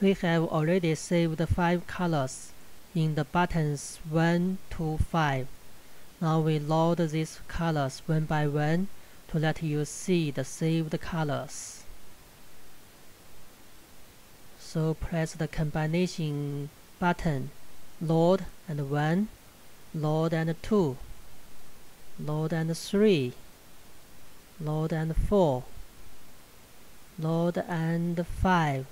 We have already saved five colors in the buttons 1 to 5. Now we load these colors one by one to let you see the saved colors. So press the combination button, load and 1, load and 2, load and 3, load and 4, load and 5,